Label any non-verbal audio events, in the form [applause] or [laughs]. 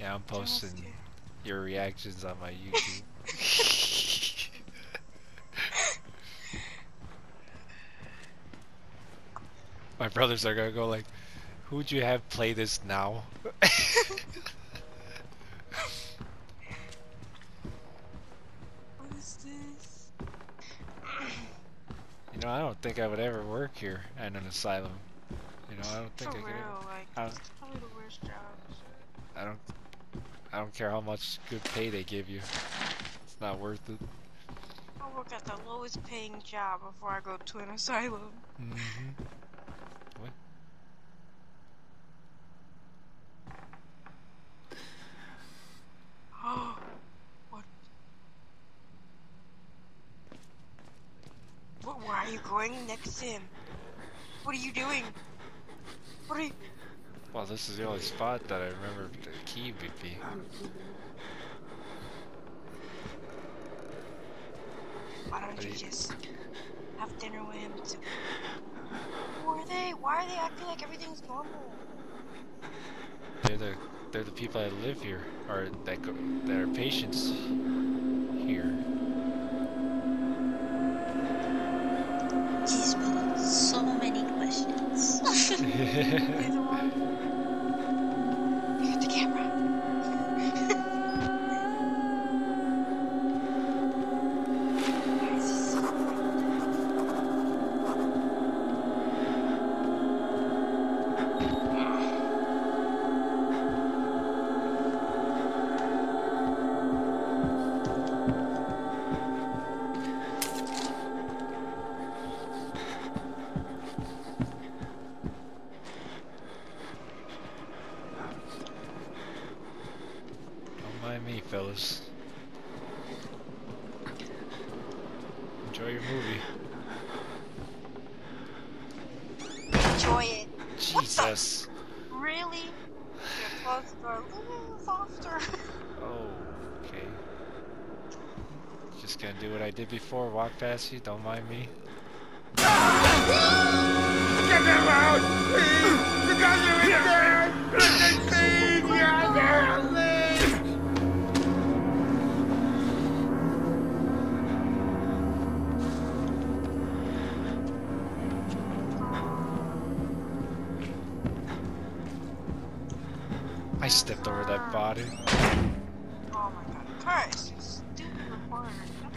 Yeah, I'm posting your reactions on my YouTube. [laughs] my brothers are gonna go like, "Who'd you have play this now?" [laughs] What is this? you know, I don't think I would ever work here at an asylum. You know, I don't think For I could. Ever, real, like, I don't, probably the worst job. I don't. I don't care how much good pay they give you. It's not worth it. I'll work at the lowest paying job before I go to an asylum. Mm-hmm. What? [gasps] Oh, what? What? Why are you going next to him? What are you doing? What are you? Well, this is the only spot that I remember the key would be. Why don't you you- just have dinner with him too? Who are they? Why are they acting like everything's normal? They're the they're the people that live here, or that go, that are patients here. Jeez, so many questions. [laughs] [laughs] me, fellas. Enjoy your movie. Enjoy it. Jesus. Really? Your clothes are a little softer. Oh, okay. Just gonna do what I did before. Walk past you. Don't mind me. Ah! I stepped over that body. Oh my god, Taurus, you stupid reporter. Don't